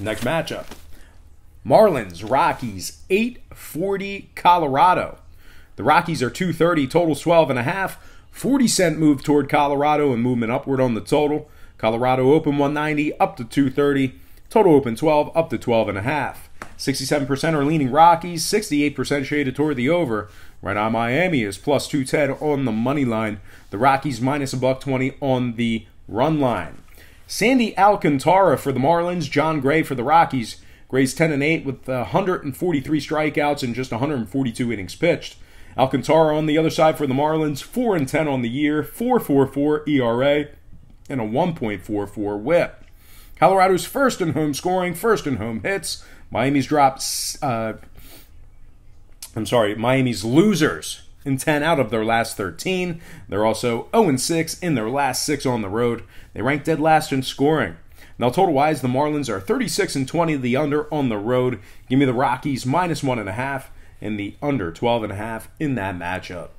Next matchup Marlins, Rockies, 840 Colorado. The Rockies are 230, total 12 and a half. 40 cent move toward Colorado and movement upward on the total. Colorado open 190 up to 230. Total open 12 up to 12 and a half. 67% are leaning Rockies, 68% shaded toward the over. Right on Miami is plus 210 on the money line. The Rockies minus a buck 20 on the run line. Sandy Alcantara for the Marlins, Jon Gray for the Rockies. Gray's 10 and 8 with 143 strikeouts and just 142 innings pitched. Alcantara on the other side for the Marlins, 4 and 10 on the year, 4.44 ERA, and a 1.44 WHIP. Colorado's first in home scoring, first in home hits. Miami's dropped. Uh, I'm sorry, Miami's losers in 10 out of their last 13. They're also 0 6 in their last six on the road. They rank dead last in scoring. Now, total wise, the Marlins are 36 and 20, the under on the road. Give me the Rockies minus one and a half and the under 12 and a half in that matchup.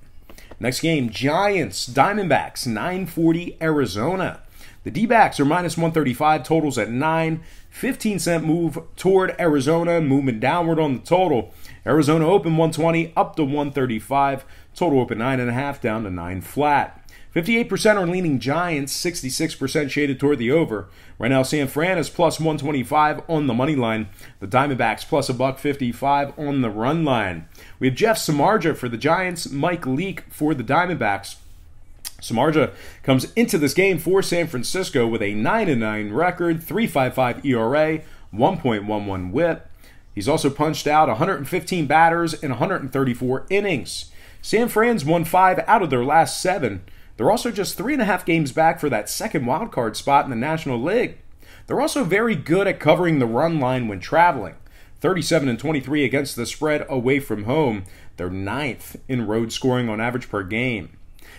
Next game, Giants, Diamondbacks, 940 Arizona. The D backs are minus 135, totals at 9. 15 cent move toward Arizona, movement downward on the total. Arizona open 120 up to 135, total open 9.5 down to 9 flat. 58% are leaning Giants, 66% shaded toward the over. Right now, San Fran is plus 125 on the money line. The Diamondbacks plus a buck 55 on the run line. We have Jeff Samardzija for the Giants, Mike Leake for the Diamondbacks. Samardzija comes into this game for San Francisco with a 9 9 record, 3.55 ERA, 1.11 WHIP. He's also punched out 115 batters in 134 innings. San Fran's won five out of their last seven. They're also just three and a half games back for that second wildcard spot in the National League. They're also very good at covering the run line when traveling. 37 and 23 against the spread away from home. They're ninth in road scoring on average per game.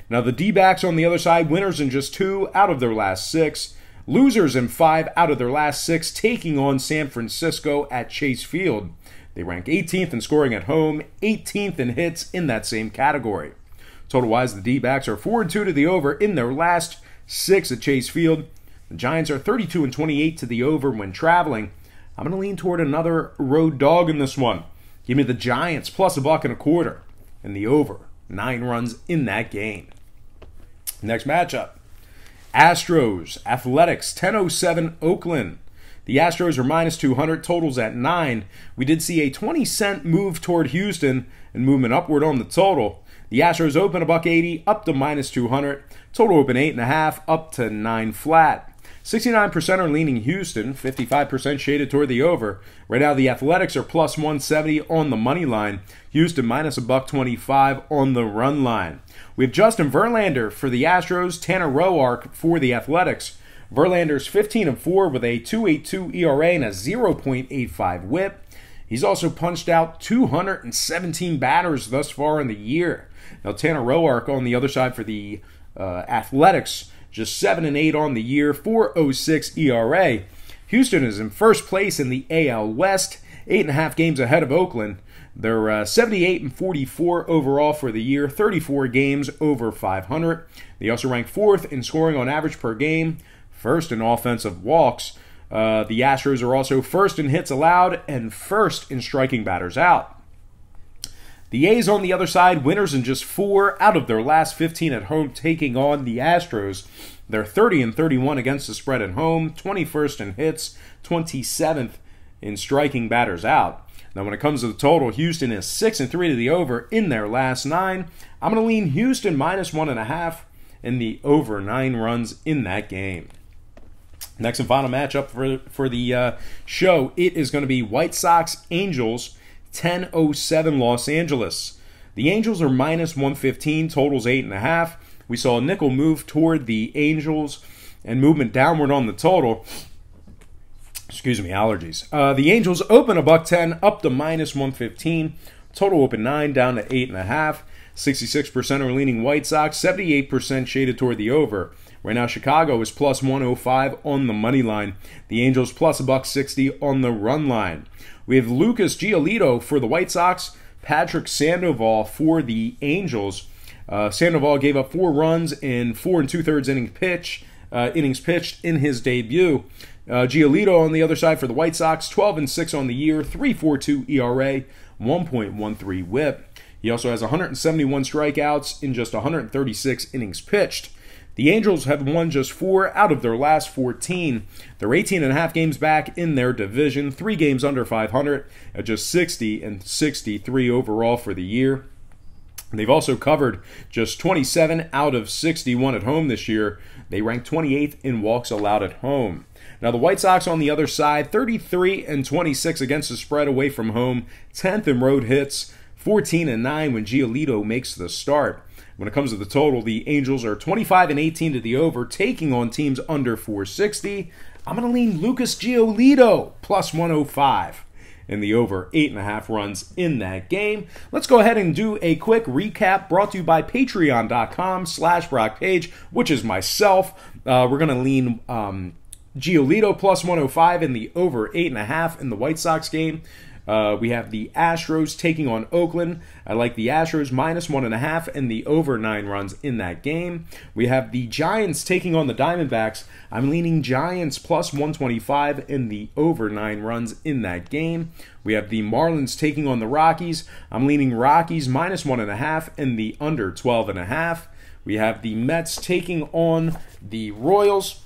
Now, the D backs on the other side, winners in just two out of their last six, losers in five out of their last six, taking on San Francisco at Chase Field. They rank 18th in scoring at home, 18th in hits in that same category. Total wise, the D backs are 4 and 2 to the over in their last six at Chase Field. The Giants are 32 and 28 to the over when traveling. I'm going to lean toward another road dog in this one. Give me the Giants plus a buck and a quarter and the over. Nine runs in that game. Next matchup Astros, Athletics, 1007 Oakland. The Astros are minus 200, totals at 9. We did see a 20 cent move toward Houston and movement upward on the total. The Astros open a buck 80 up to minus 200. Total open 8.5 up to 9 flat. 69% are leaning Houston, 55% shaded toward the over. Right now, the Athletics are plus 170 on the money line. Houston minus a buck 25 on the run line. We have Justin Verlander for the Astros, Tanner Roark for the Athletics. Verlander's 15 and 4 with a 2.82 ERA and a 0.85 WHIP. He's also punched out 217 batters thus far in the year. Now Tanner Roark on the other side for the uh, Athletics, just seven and eight on the year, 4.06 ERA. Houston is in first place in the AL West, eight and a half games ahead of Oakland. They're uh, 78 and 44 overall for the year, 34 games over 500. They also rank fourth in scoring on average per game, first in offensive walks. Uh, the Astros are also first in hits allowed and first in striking batters out. The A's on the other side, winners in just four out of their last 15 at home, taking on the Astros. They're 30 and 31 against the spread at home, 21st in hits, 27th in striking batters out. Now, when it comes to the total, Houston is 6 and 3 to the over in their last nine. I'm going to lean Houston minus one and a half in the over nine runs in that game. Next and final matchup for, for the uh, show, it is going to be White Sox Angels. 1007 Los Angeles. The Angels are minus 115, totals 8.5. We saw a nickel move toward the Angels and movement downward on the total. Excuse me, allergies. Uh, the Angels open a buck 10 up to minus 115. Total open 9 down to 8.5. 66% are leaning White Sox, 78% shaded toward the over. Right now, Chicago is plus 105 on the money line. The Angels plus a buck 60 on the run line. We have Lucas Giolito for the White Sox, Patrick Sandoval for the Angels. Uh, Sandoval gave up four runs in four and two thirds inning pitch. uh, innings pitched in his debut. Uh, Giolito on the other side for the White Sox, 12 and 6 on the year, 3.42 ERA, 1.13 WHIP. He also has 171 strikeouts in just 136 innings pitched. The Angels have won just four out of their last 14. They're 18 and a half games back in their division, three games under 500, at uh, just 60 and 63 overall for the year. They've also covered just 27 out of 61 at home this year. They rank 28th in walks allowed at home. Now the White Sox on the other side, 33 and 26 against the spread away from home, 10th in road hits, 14 and 9 when Giolito makes the start. When it comes to the total, the Angels are 25 and 18 to the over, taking on teams under 460. I'm going to lean Lucas Giolito plus 105 in the over eight and a half runs in that game. Let's go ahead and do a quick recap brought to you by patreon.com slash Brock Page, which is myself. Uh, we're going to lean um, Giolito plus 105 in the over eight and a half in the White Sox game. Uh, we have the Astros taking on Oakland. I like the Astros minus one and a half and the over nine runs in that game. We have the Giants taking on the Diamondbacks. I'm leaning Giants plus 125 and the over nine runs in that game. We have the Marlins taking on the Rockies. I'm leaning Rockies minus one and a half and the under 12 and a half. We have the Mets taking on the Royals.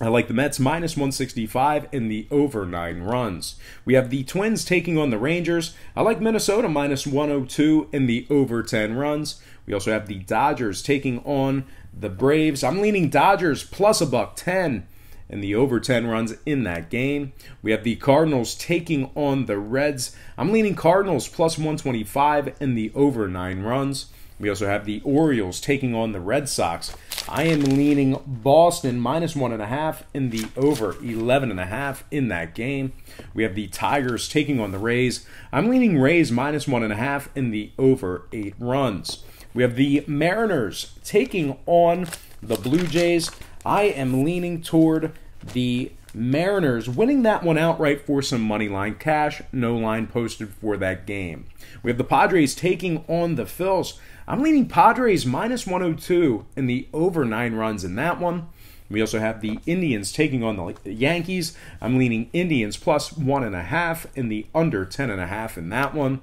I like the Mets minus 165 in the over nine runs. We have the Twins taking on the Rangers. I like Minnesota minus 102 in the over 10 runs. We also have the Dodgers taking on the Braves. I'm leaning Dodgers plus a buck 10 in the over 10 runs in that game. We have the Cardinals taking on the Reds. I'm leaning Cardinals plus 125 in the over 9 runs. We also have the Orioles taking on the Red Sox. I am leaning Boston minus one and a half in the over 11 and a half in that game. We have the Tigers taking on the Rays. I'm leaning Rays minus one and a half in the over eight runs. We have the Mariners taking on the Blue Jays. I am leaning toward the Mariners winning that one outright for some money line cash. No line posted for that game. We have the Padres taking on the Phils. I'm leaning Padres minus 102 in the over nine runs in that one. We also have the Indians taking on the Yankees. I'm leaning Indians plus one and a half in the under ten and a half in that one.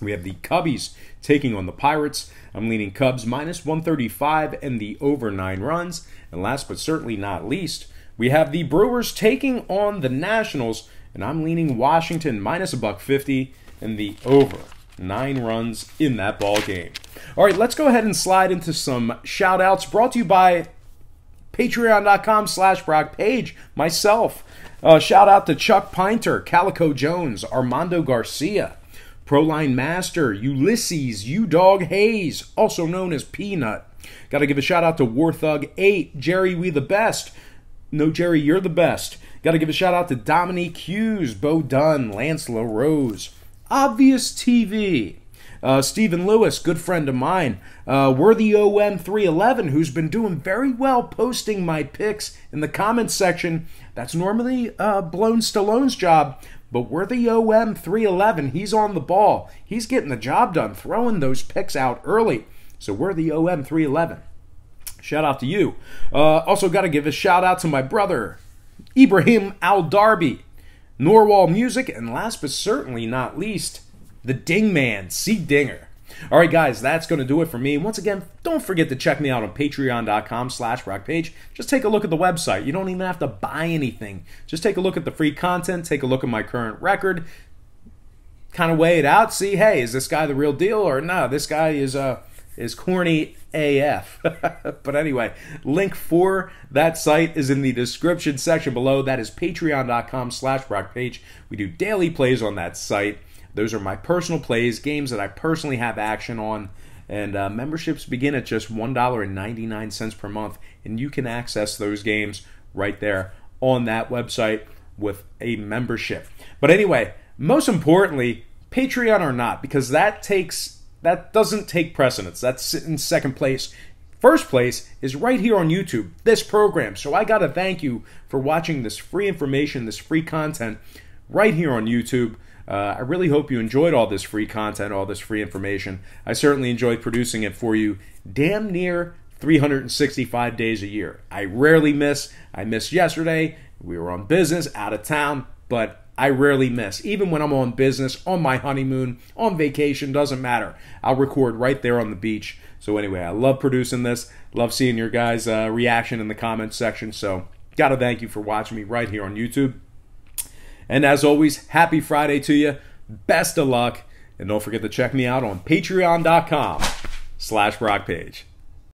We have the Cubbies taking on the Pirates. I'm leaning Cubs minus 135 and the over nine runs. And last but certainly not least, we have the Brewers taking on the Nationals, and I'm leaning Washington minus a buck fifty and the over nine runs in that ball game. All right, let's go ahead and slide into some shout outs brought to you by patreon.com slash Brock Page, myself. Uh, shout out to Chuck Pinter, Calico Jones, Armando Garcia, Proline Master, Ulysses, U Dog Hayes, also known as Peanut. Got to give a shout out to Warthug 8, Jerry We the Best. No, Jerry, you're the best. Got to give a shout out to Dominique Hughes, Bo Dunn, Lance LaRose, Obvious TV. Uh, Stephen Lewis, good friend of mine, uh, Worthy OM 311, who's been doing very well posting my picks in the comments section. That's normally uh, Blown Stallone's job, but Worthy OM 311, he's on the ball. He's getting the job done, throwing those picks out early. So Worthy OM 311. Shout out to you. Uh, also, got to give a shout out to my brother, Ibrahim Al Darby. Norwal Music, and last but certainly not least, the Ding Man, C. Dinger. All right, guys, that's going to do it for me. Once again, don't forget to check me out on patreon.com slash Brock Page. Just take a look at the website. You don't even have to buy anything. Just take a look at the free content, take a look at my current record, kind of weigh it out, see, hey, is this guy the real deal or no, this guy is uh, is corny AF. but anyway, link for that site is in the description section below. That is patreon.com slash Page. We do daily plays on that site. Those are my personal plays, games that I personally have action on. And uh, memberships begin at just $1.99 per month. And you can access those games right there on that website with a membership. But anyway, most importantly, Patreon or not, because that takes that doesn't take precedence. That's in second place. First place is right here on YouTube, this program. So I got to thank you for watching this free information, this free content right here on YouTube. Uh, I really hope you enjoyed all this free content, all this free information. I certainly enjoyed producing it for you damn near 365 days a year. I rarely miss. I missed yesterday. We were on business, out of town, but I rarely miss. Even when I'm on business, on my honeymoon, on vacation, doesn't matter. I'll record right there on the beach. So, anyway, I love producing this. Love seeing your guys' uh, reaction in the comments section. So, got to thank you for watching me right here on YouTube. And as always, happy Friday to you. Best of luck. And don't forget to check me out on patreon.com slash Page.